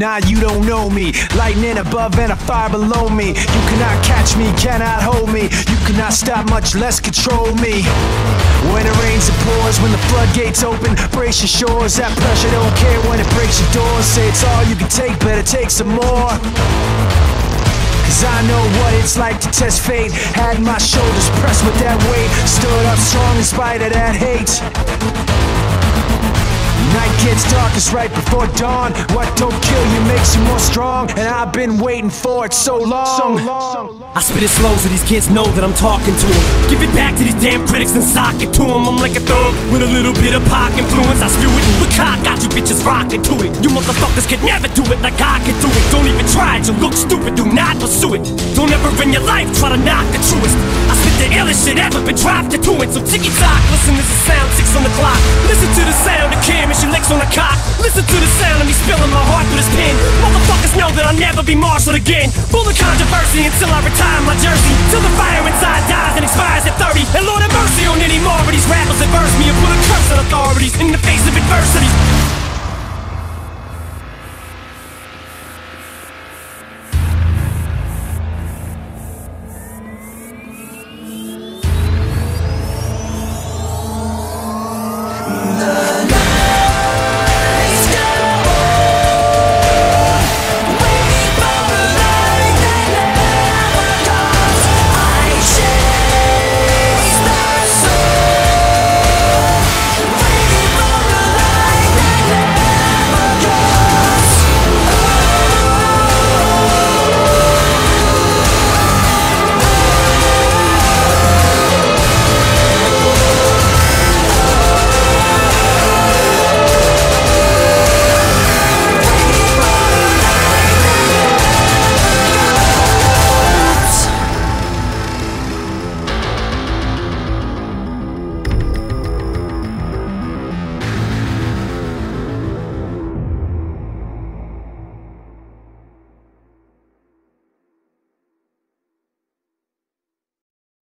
Nah, you don't know me. Lightning above and a fire below me. You cannot catch me, cannot hold me. You cannot stop, much less control me. When it rains, it pours. When the floodgates open, brace your shores. That pressure don't care when it breaks your doors. Say it's all you can take, better take some more. Cause I know what it's like to test fate. Had my shoulders pressed with that weight. Stood up strong in spite of that hate. Night gets darkest right before dawn. What don't kill you makes you more strong. And I've been waiting for it so long. So long. I spit it slow so these kids know that I'm talking to them. Give it back to these damn critics and sock it to them. I'm like a thug with a little bit of pop influence. I spew it with cock, got you bitches rocking to it. You motherfuckers can never do it like I can do it. Don't even try it, you look stupid, do not pursue it. Don't ever in your life try to knock the truest. I spit the illest shit ever been dropped to it. So ticky tock, listen, this is sound six on the clock. Listen to the sound on cock. Listen to the sound of me spilling my heart through this pen. Motherfuckers know that I'll never be marshaled again. Full of controversy until I retire my jersey. Till the fire inside dies and expires at 30.